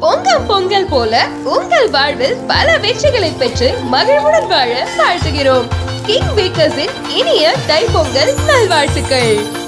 பொங்கல் பொங்கல் போல உங்கள் வாழ்வில் பல வெற்றிகளை பெற்று மகிழ்வுடன் வாழ வாழ்த்துகிறோம். கிங் பேக்கர்ஸின் இனிய தை பொங்கல் நல்வாழ்த்துக்கள்.